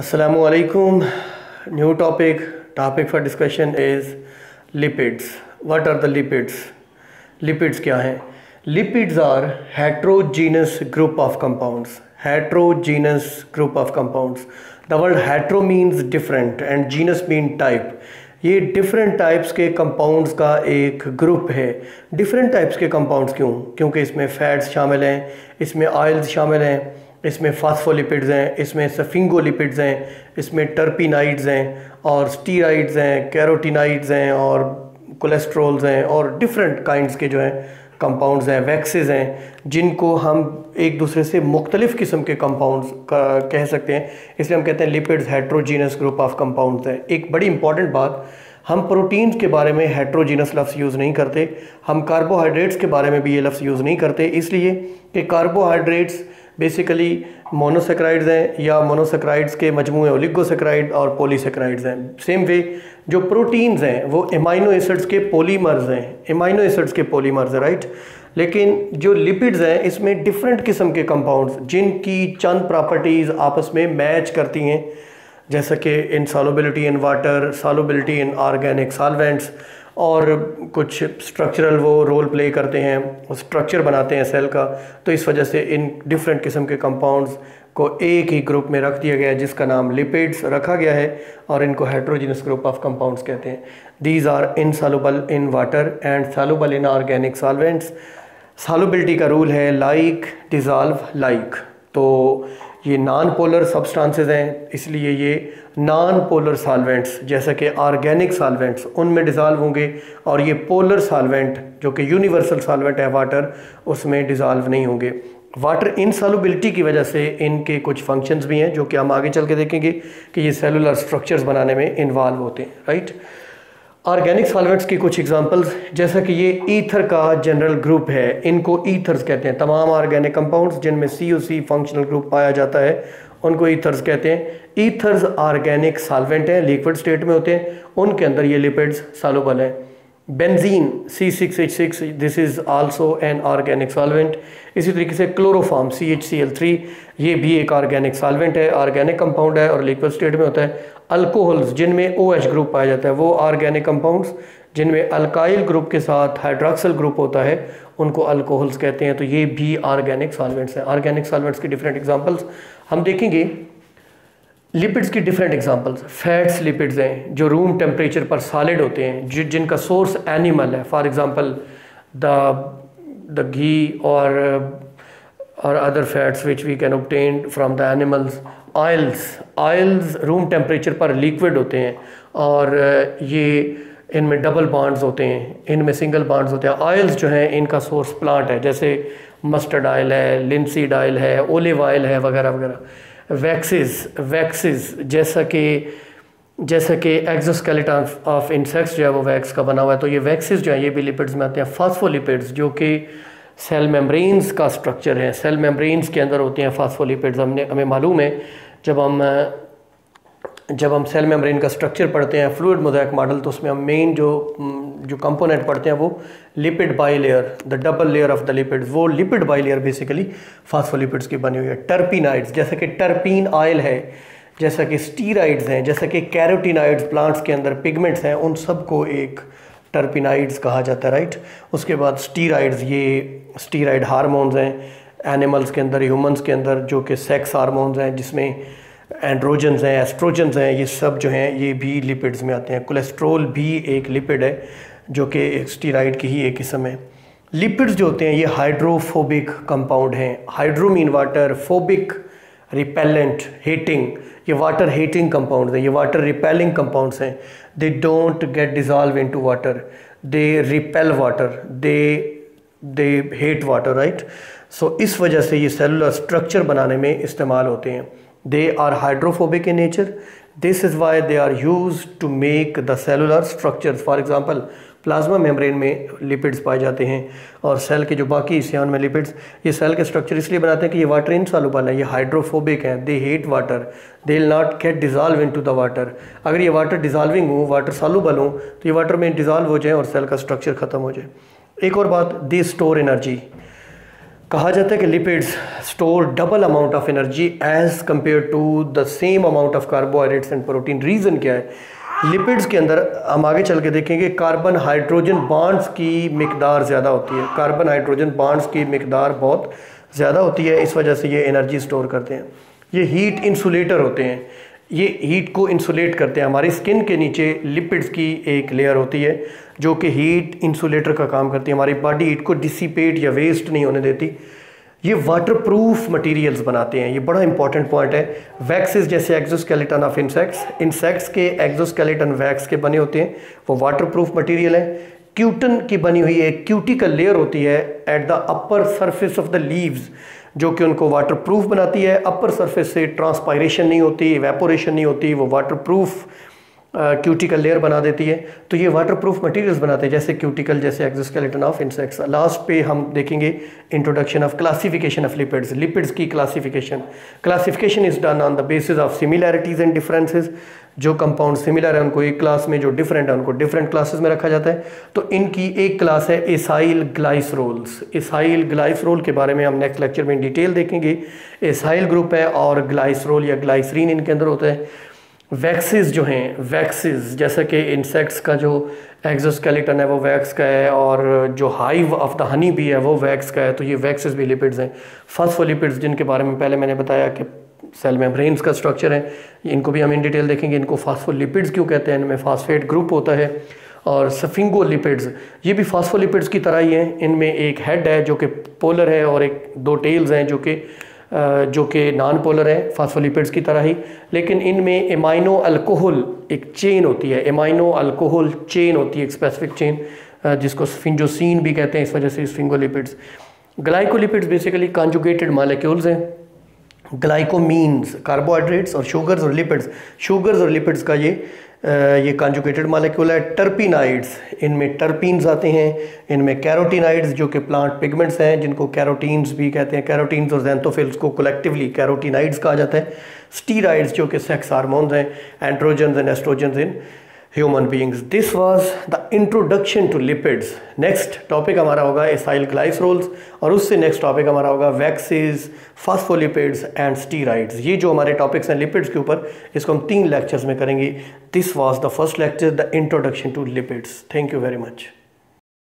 Assalamualaikum. New topic. Topic for discussion is lipids. What are the lipids? Lipids क्या हैं? Lipids are heterogeneous group of compounds. Heterogeneous group of compounds. The word hetero means different and genus mean type. ये different types के compounds का एक group है different types के compounds क्यों क्योंकि इसमें फैट्स शामिल हैं इसमें ऑयल्स शामिल हैं इसमें फास्फोलिपिड्स हैं, इसमें सफिंगोलिपिड्स हैं, इसमें टर्पिनाइड्स हैं और स्टीराइड्स हैं कैरोटिनाइड्स हैं और कोलेस्ट्रोल्स हैं और डिफरेंट काइंड्स के जो हैं कंपाउंड्स हैं वैक्सेस हैं, जिनको हम एक दूसरे से मुख्तलिफ़ किस्म के कंपाउंड्स कह सकते हैं। इसलिए हम कहते हैं lipids heterogeneous group of compounds हैं। एक बड़ी इंपॉर्टेंट बात, हम प्रोटीन्स के बारे में हेट्रोजीनस लफ्ज़ यूज़ नहीं करते, हम कार्बोहाइड्रेट्स के बारे में भी ये लफ्ज़ यूज़ नहीं करते, इसलिए कि कार्बोहाइड्रेट्स बेसिकली मोनोसेक्राइड्स हैं या मोनोसेक्राइड्स के मजमू ओलिगोसेक्राइड और पोलीसेक्राइड्स हैं। सेम वे जो प्रोटीन्स हैं, वो एमाइनो एसिड्स के पोलीमर्स हैं। एमाइनो एसिड्स के पोलीमर्स हैं राइट लेकिन जो लिपिड्स हैं, इसमें डिफरेंट किस्म के कंपाउंड्स जिनकी चंद प्रॉपर्टीज़ आपस में मैच करती हैं। जैसा कि इन solubility in water solubility in organic solvents और कुछ स्ट्रक्चरल वो रोल प्ले करते हैं स्ट्रक्चर बनाते हैं सेल का तो इस वजह से इन डिफरेंट किस्म के कंपाउंड्स को एक ही ग्रुप में रख दिया गया है, जिसका नाम लिपिड्स रखा गया है और इनको हाइड्रोजिनस ग्रुप ऑफ़ कंपाउंड्स कहते हैं। These are insoluble in water and soluble in organic solvents solubility का रूल है लाइक डिज़ाल्व लाइक तो ये नॉन पोलर सब्सटेंसेस हैं, इसलिए ये नॉन पोलर सॉल्वेंट्स जैसा कि ऑर्गेनिक सॉल्वेंट्स उनमें डिज़ाल्व होंगे, और ये पोलर सॉल्वेंट जो कि यूनिवर्सल सॉल्वेंट है वाटर उसमें डिज़ाल्व नहीं होंगे। वाटर इनसॉल्युबिलिटी की वजह से इनके कुछ फ़ंक्शंस भी हैं, जो कि हम आगे चल के देखेंगे कि ये सेलुलर स्ट्रक्चर्स बनाने में इन्वॉल्व होते हैं राइट ऑर्गेनिक सॉल्वेंट्स की कुछ एग्जांपल्स जैसा कि ये ईथर का जनरल ग्रुप है, इनको ईथर्स कहते हैं। तमाम ऑर्गेनिक कंपाउंड्स जिनमें सी ओ सी फंक्शनल ग्रुप पाया जाता है, उनको ईथर्स कहते हैं। ईथर्स ऑर्गेनिक सॉल्वेंट हैं लिक्विड स्टेट में होते हैं, उनके अंदर ये लिपिड्स सॉल्युबल हैं। Benzene C six H six this is also an organic solvent इसी तरीके से chloroform C H C L three ये भी एक ऑर्गेनिक सॉल्वेंट है ऑर्गेनिक कंपाउंड है और लिक्विड स्टेट में होता है। अल्कोहल्स जिनमें ओ एच ग्रुप पाया जाता है वो ऑर्गेनिक कंपाउंड्स जिनमें अल्काइल ग्रुप के साथ हाइड्रोक्सल ग्रुप होता है उनको अल्कोहल्स कहते हैं। तो ये भी ऑर्गेनिक सॉल्वेंट्स हैं। ऑर्गेनिक सॉल्वेंट्स की डिफरेंट एग्जांपल्स हम देखेंगे लिपिड्स की डिफरेंट एग्जांपल्स फैट्स लिपिड्स हैं जो रूम टेम्परेचर पर सॉलिड होते हैं जि, जिनका सोर्स एनिमल है। For example the the ghee और और other fats which we can obtain from the animals oils oils room temperature पर लिक्विड होते हैं और ये इनमें डबल बॉन्ड्स होते हैं, इनमें सिंगल बॉन्ड्स होते हैं। ऑयल्स जो हैं, इनका सोर्स प्लांट है, जैसे मस्टर्ड ऑयल है लिंसीड ऑयल है ओलिव ऑयल है, वगैरह वगैरह। वैक्सेस वैक्सेस जैसा कि जैसा कि एक्जोस्केलेटन ऑफ़ इंसेक्ट्स जो है, वो वैक्स का बना हुआ है। तो ये वैक्सेस जो है, ये भी लिपिड्स में आते हैं। फास्फोलिपिड्स जो कि सेल मेम्ब्रेन्स का स्ट्रक्चर है। सेल मेम्ब्रेन्स के अंदर होते हैं फास्फोलिपिड्स। हमने, हमें मालूम है, जब हम जब हम सेल मेम्ब्रेन का स्ट्रक्चर पढ़ते हैं फ्लूड मोजैक मॉडल तो उसमें हम मेन जो जो कंपोनेंट पढ़ते हैं, वो lipid bilayer the double layer of the lipids वो lipid bilayer basically phospholipids की बनी हुई है। टर्पिनाइड्स, जैसे कि टर्पीन ऑयल है, जैसा कि स्टीराइड्स हैं, जैसा कि कैरोटिनाइड्स प्लांट्स के अंदर पिगमेंट्स हैं, उन सबको एक टर्पिनाइड्स कहा जाता है राइट उसके बाद स्टीराइड्स, ये स्टीराइड हारमोन्स हैं, एनिमल्स के अंदर, ह्यूमंस के अंदर, जो कि सेक्स हारमोन्स हैं, जिसमें एंड्रोजन्स हैं, एस्ट्रोजन्स हैं, ये सब जो हैं, ये भी लिपिड्स में आते हैं। कोलेस्ट्रोल भी एक लिपिड है, जो कि स्टीराइड की ही एक किस्म है। लिपिड्स जो होते हैं, ये हाइड्रोफोबिक कंपाउंड हैं। Hydro mean water, phobic, repellent, hating ये वाटर हीटिंग कंपाउंड्स हैं, ये वाटर रिपेलिंग कंपाउंड्स हैं। They don't get dissolve into water they repel water they they hate water right so इस वजह से ये सेलुलर स्ट्रक्चर बनाने में इस्तेमाल होते हैं। They are hydrophobic in nature. This is why they are used to make the cellular structures. For example plasma membrane में लिपिड्स पाए जाते हैं और सेल के जो बाकी हिस्से में लिपिड्स, ये सेल के स्ट्रक्चर इसलिए बनाते हैं कि ये वाटर इन इनसालुबल है, ये हाइड्रोफोबिक है they hate water they will not get dissolve into the water अगर ये वाटर डिजॉल्विंग हो वाटर सालुबल हो तो ये वाटर में डिजॉल्व हो जाए और सेल का स्ट्रक्चर ख़त्म हो जाए। एक और बात दे स्टोर एनर्जी कहा जाता है कि lipids store double amount of energy as compare to the same amount of carbohydrates and protein reason क्या है? लिपिड्स के अंदर हम आगे चल के देखेंगे, कार्बन हाइड्रोजन बॉन्ड्स की मकदार ज़्यादा होती है। कार्बन हाइड्रोजन बॉन्ड्स की मकदार बहुत ज़्यादा होती है, इस वजह से ये एनर्जी स्टोर करते हैं। ये हीट इंसुलेटर होते हैं। ये हीट को इंसुलेट करते हैं। हमारी स्किन के नीचे लिपिड्स की एक लेयर होती है, जो कि हीट इंसुलेटर का काम करती है। हमारी बॉडी हीट को डिसिपेट या वेस्ट नहीं होने देती। ये वाटर प्रूफ मटीरियल्स बनाते हैं। ये बड़ा इंपॉर्टेंट पॉइंट है। वैक्सेस जैसे एक्जोस्केलेटन ऑफ़ इंसेक्ट्स इंसेक्ट्स के एक्जोस्केलेटन वैक्स के बने होते हैं। वो वाटर प्रूफ मटीरियल है। क्यूटन की बनी हुई एक क्यूटिकल लेयर होती है at the upper surface of the leaves जो कि उनको वाटर प्रूफ बनाती है। अपर सरफेस से ट्रांसपायरेशन नहीं होती एवेपोरेशन नहीं होती। वो वाटर प्रूफ क्यूटिकल लेयर बना देती है। तो ये वाटर प्रूफ मटीरियल्स बनाते हैं, जैसे क्यूटिकल जैसे एक्जोस्केलेटन ऑफ़ इंसेक्ट्स लास्ट पे हम देखेंगे introduction of classification of lipids lipids की classification classification is done on the basis of similarities and differences जो कंपाउंड सिमिलर है, उनको एक क्लास में, जो डिफरेंट है, उनको डिफरेंट क्लासेस में रखा जाता है। तो इनकी एक क्लास है एसाइल ग्लाइसरोल्स एसाइल ग्लाइसरोल के बारे में हम नेक्स्ट लेक्चर में डिटेल देखेंगे। एसाइल ग्रुप है और ग्लाइसरोल या ग्लाइसरीन इनके अंदर होता है। वैक्सीज जो हैं वैक्सीज जैसे कि इंसेक्ट्स का जो एक्जोस्केलेटन है, वो वैक्स का है, और जो हाइव ऑफ़ द हनी भी है, वो वैक्स का है तो ये वैक्सीज भी लिपिड्स हैं। फॉस्फोलिपिड्स जिनके बारे में पहले मैंने बताया कि सेल मेम्ब्रेन्स का स्ट्रक्चर है इनको भी हम इन डिटेल देखेंगे। इनको फास्फोलिपिड्स क्यों कहते हैं? इनमें फास्फेट ग्रुप होता है, और सफिंगोलिपिड्स ये भी फास्फोलिपिड्स की तरह ही हैं। इनमें एक हेड है जो कि पोलर है, और एक दो टेल्स हैं जो कि जो कि नॉन पोलर है फास्फोलिपिड्स की तरह ही। लेकिन इनमें एमाइनो अल्कोहल एक चेन होती है। एमाइनो अल्कोहल चेन होती है, एक स्पेसिफिक चेन जिसको स्फिंजोसिन भी कहते हैं, इस वजह से sphingolipids glycolipids basically conjugated molecules हैं। ग्लाइकोमीन्स कार्बोहाइड्रेट्स और शुगर्स और लिपिड्स शुगर्स और लिपिड्स का ये ये कॉन्जुकेटेड मालिक्यूल है टर्पिनाइड्स इनमें टर्पीन्स आते हैं, इनमें कैरोटीनाइड्स जो कि प्लांट पिगमेंट्स हैं, जिनको कैरोटीन्स भी कहते हैं। कैरोटीन्स और जैंथोफिल्स को कलेक्टिवली कैरोटीनाइड्स कहा जाता है। स्टीराइड्स जो कि सेक्स हारमोन्स हैं androgen and estrogen in human beings this was the introduction to lipids next topic हमारा होगा एसाइल ग्लाइसरोल्स और उससे नेक्स्ट टॉपिक हमारा होगा वैक्सीज फास्फोलिपिड्स एंड स्टीराइड्स ये जो हमारे टॉपिक्स हैं लिपिड्स के ऊपर, इसको हम तीन लेक्चर्स में करेंगे. This was the first lecture the introduction to lipids thank you very much